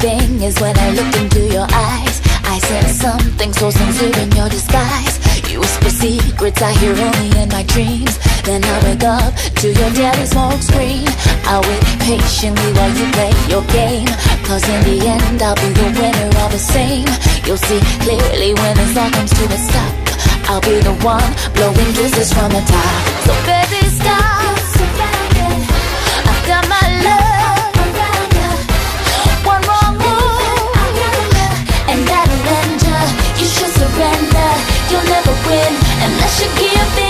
thing is when I looked into your eyes, I sense something so sincere in your disguise. You whisper secrets I hear only in my dreams. Then I wake up to your daily smoke screen. I'll wait patiently while you play your game. Cause in the end, I'll be the winner all the same. You'll see clearly when this all comes to a stop. I'll be the one blowing kisses from the top. unless you give in.